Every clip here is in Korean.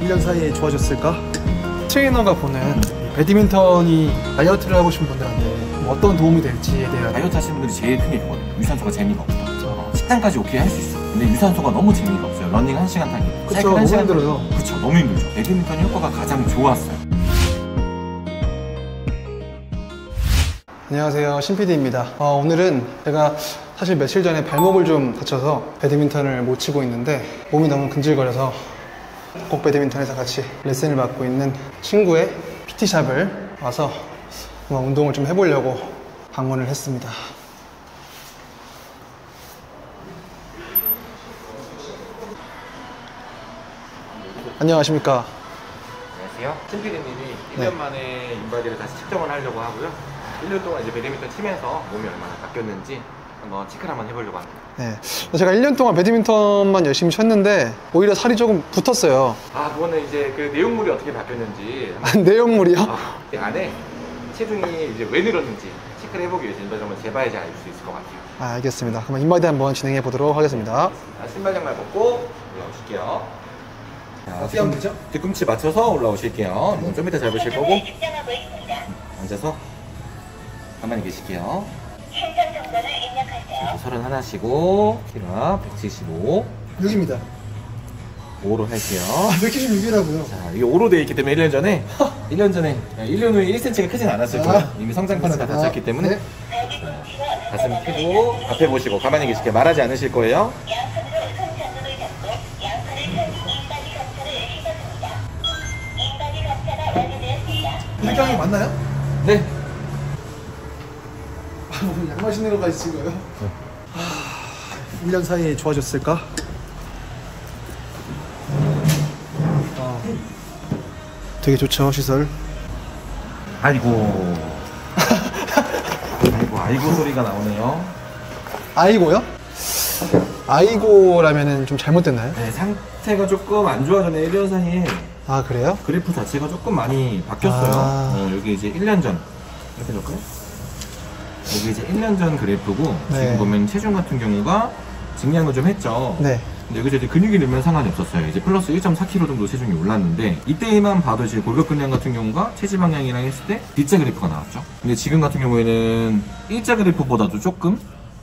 1년 사이에 좋아졌을까? 트레이너가 보는 배드민턴이 다이어트를 하고 싶은 분들한테 뭐 어떤 도움이 될지에 대한 다이어트 하시는 분들이 제일 큰게 그거예요. 유산소가 재미가 없다. 어, 식단까지 오케이 할 수 있어. 근데 유산소가 너무 재미가 없어요. 러닝 1시간 타기. 그쵸, 너무 힘들어요. 그쵸, 너무 힘들죠. 배드민턴 효과가 가장 좋았어요. 안녕하세요 신PD입니다 어, 오늘은 제가 사실 며칠 전에 발목을 좀 다쳐서 배드민턴을 못 치고 있는데 몸이 너무 근질거려서 꼭 배드민턴에서 같이 레슨을 받고 있는 친구의 PT샵을 와서 운동을 좀 해보려고 방문을 했습니다 안녕하십니까 안녕하세요. 팀피디님이 1년 네. 만에 인바디를 다시 측정을 하려고 하고요. 1년 동안 이제 배드민턴 치면서 몸이 얼마나 바뀌었는지 한번 체크를 한번 해보려고 합니다. 네. 제가 1년 동안 배드민턴만 열심히 쳤는데 오히려 살이 조금 붙었어요 아, 그거는 이제 그 내용물이 어떻게 바뀌었는지 내용물이요? 아, 이 안에 체중이 이제 왜 늘었는지 체크를 해보기 위해서 인바디 한번 재봐야지 알 수 있을 것 같아요. 아, 알겠습니다. 그럼 인바디 한번 진행해 보도록 하겠습니다. 자, 신발 양말 벗고 올라오실게요. 자, 되죠? 뒤꿈치 맞춰서 올라오실게요. 이건 좀 이따 잡으실 거고 측정하고 있습니다. 앉아서 가만히 계실게요. 심장 정도를 입력하세요. 서른 하나시고 키가 175 6입니다. 5로 할게요. 아, 176이라고요? 자, 이게 5로 돼 있기 때문에 1년 전에 1년 전에 1년 후에 1cm가 크진 않았을 거예요. 아, 이미 성장 파트가 감사합니다. 닫혔기 때문에 네. 가슴 펴고 앞에 보시고 가만히 계실게요. 말하지 않으실 거예요. 거 맞나요? 네. 아, 오늘 양말 신는 것까지 찍어요? 아, 1년 사이에 좋아졌을까? 아, 되게 좋죠, 시설. 아이고. 아이고, 아이고 소리가 나오네요. 아이고요? 아이고라면은 좀 잘못됐나요? 네, 상태가 조금 안 좋아졌네. 1년 사이에 아, 그래요? 그래프 자체가 조금 많이 바뀌었어요. 아. 어, 여기 이제 1년 전. 이렇게 적까요 여기 이제 1년 전 그래프고 네. 지금 보면 체중 같은 경우가 증량을 좀 했죠. 네. 근데 여기서 이제 근육이 늘면 상관이 없었어요. 이제 플러스 1.4kg 정도 체중이 올랐는데 이때만 봐도 이제 골격근량 같은 경우가 체지방량이랑 했을 때 D자 그래프가 나왔죠. 근데 지금 같은 경우에는 일자 그래프보다도 조금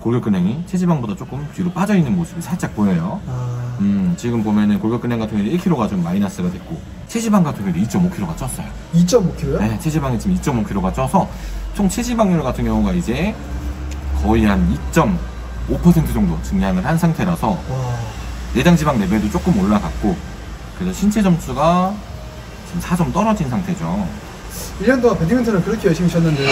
골격근량이 체지방보다 조금 뒤로 빠져 있는 모습이 살짝 보여요. 아, 음, 지금 보면은 골격근량 같은 경우는 1kg가 좀 마이너스가 됐고 체지방 같은 경우는 2.5kg가 쪘어요. 2.5kg요? 네, 체지방이 지금 2.5kg가 쪄서 총 체지방률 같은 경우가 이제 거의 한 2.5% 정도 증량을 한 상태라서 와, 내장 지방 레벨도 조금 올라갔고 그래서 신체 점수가 지금 4점 떨어진 상태죠. 1년 동안 배드민턴을 그렇게 열심히 쳤는데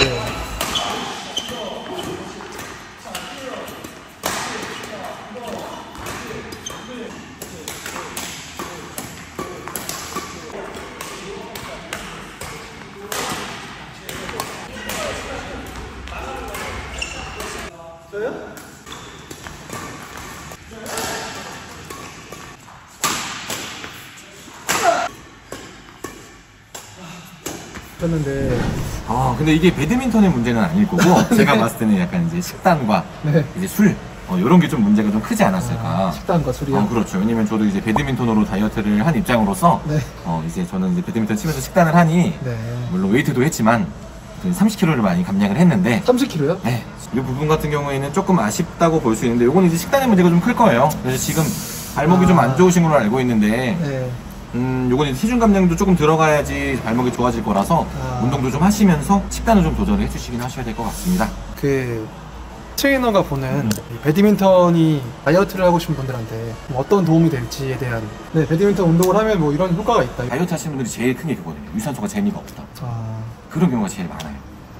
쳤는데 아, 근데 이게 배드민턴의 문제는 아닐 거고 제가 봤을 때는 약간 이제 식단과 네. 이제 술 어, 이런 게 좀 문제가 좀 크지 않았을까. 아, 식단과 술이요? 어, 그렇죠. 왜냐면 저도 이제 배드민턴으로 다이어트를 한 입장으로서 네. 어, 이제 저는 이제 배드민턴 치면서 식단을 하니 네. 물론 웨이트도 했지만 30kg를 많이 감량을 했는데 30kg요? 네. 이 부분 같은 경우에는 조금 아쉽다고 볼 수 있는데 요거는 이제 식단의 문제가 좀 클 거예요. 그래서 지금 발목이 좀안 좋으신 걸로 알고 있는데 네. 음, 요건 체중 감량도 조금 들어가야지 발목이 좋아질 거라서 아. 운동도 좀 하시면서 식단을 좀 조절을 해주시긴 하셔야 될 것 같습니다. 그 트레이너가 보는 이 배드민턴이 다이어트를 하고 싶은 분들한테 뭐 어떤 도움이 될지에 대한 네 배드민턴 운동을 하면 뭐 이런 효과가 있다. 다이어트 하시는 분들이 제일 큰 게 그거거든요. 유산소가 재미가 없다. 아, 그런 경우가 제일 많아요.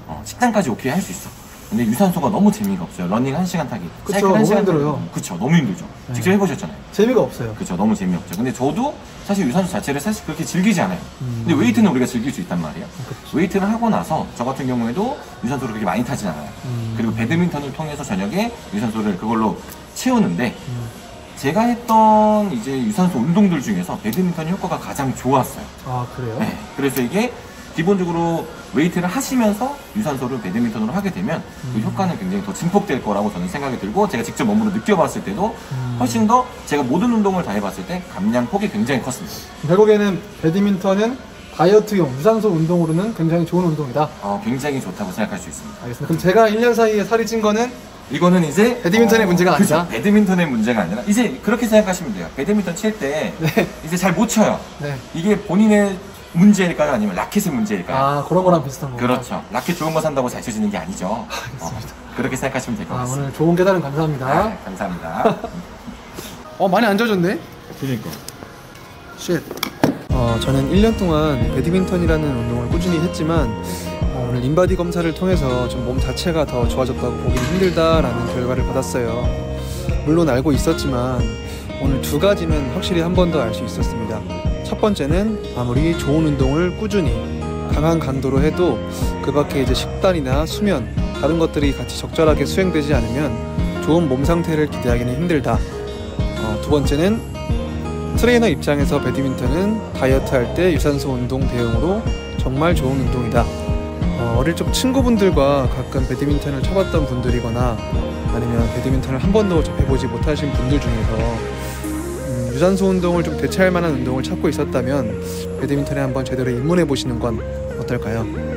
어, 식단까지 오케이 할 수 있어. 근데 유산소가 너무 재미가 없어요. 러닝 1시간 타기. 그쵸, 너무 1시간 힘들어요. 그쵸, 너무 힘들죠. 네. 직접 해보셨잖아요. 재미가 없어요. 그쵸, 너무 재미없죠. 근데 저도 사실 유산소 자체를 사실 그렇게 즐기지 않아요. 음. 근데 웨이트는 우리가 즐길 수 있단 말이에요. 그쵸. 웨이트를 하고 나서 저 같은 경우에도 유산소를 그렇게 많이 타진 않아요. 음. 그리고 배드민턴을 통해서 저녁에 유산소를 그걸로 채우는데 음. 제가 했던 이제 유산소 운동들 중에서 배드민턴 효과가 가장 좋았어요. 아 그래요? 네. 그래서 이게 기본적으로 웨이트를 하시면서 유산소를 배드민턴으로 하게 되면 그 효과는 굉장히 더 증폭될 거라고 저는 생각이 들고 제가 직접 몸으로 느껴봤을 때도 훨씬 더 제가 모든 운동을 다 해봤을 때 감량 폭이 굉장히 컸습니다. 결국에는 배드민턴은 다이어트용 유산소 운동으로는 굉장히 좋은 운동이다. 어, 굉장히 좋다고 생각할 수 있습니다. 알겠습니다. 그럼 제가 1년 사이에 살이 찐 거는 이거는 이제 배드민턴의 문제가 그죠. 아니다? 배드민턴의 문제가 아니라 이제 그렇게 생각하시면 돼요. 배드민턴 칠때 네. 이제 잘 못 쳐요. 네. 이게 본인의 문제일까요? 아니면 라켓의 문제일까요? 아 그런 거랑 비슷한 거. 그렇죠. 라켓 좋은 거 산다고 잘 쳐지는 게 아니죠. 어, 그렇게 생각하시면 될 것 같습니다. 오늘 좋은 깨달음 감사합니다. 네, 감사합니다. 어 많이 안 젖었네. 그러니까. shit. 어, 저는 1년 동안 배드민턴이라는 운동을 꾸준히 했지만 어, 오늘 인바디 검사를 통해서 좀 몸 자체가 더 좋아졌다고 보기 힘들다라는 결과를 받았어요. 물론 알고 있었지만 오늘 두 가지는 확실히 한 번 더 알 수 있었습니다. 첫 번째는 아무리 좋은 운동을 꾸준히 강한 강도로 해도 그 밖에 이제 식단이나 수면 다른 것들이 같이 적절하게 수행되지 않으면 좋은 몸 상태를 기대하기는 힘들다. 어, 두 번째는 트레이너 입장에서 배드민턴은 다이어트 할 때 유산소 운동 대용으로 정말 좋은 운동이다. 어, 어릴 적 친구분들과 가끔 배드민턴을 쳐봤던 분들이거나 아니면 배드민턴을 한 번도 접해보지 못하신 분들 중에서 음, 유산소 운동을 좀 대체할 만한 운동을 찾고 있었다면 배드민턴에 한번 제대로 입문해 보시는 건 어떨까요?